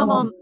ロモン